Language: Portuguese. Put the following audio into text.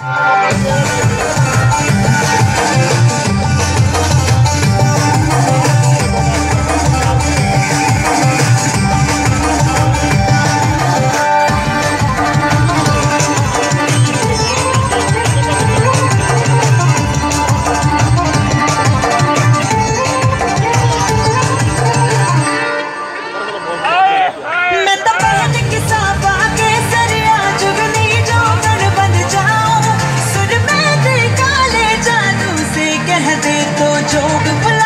Música 多久更分？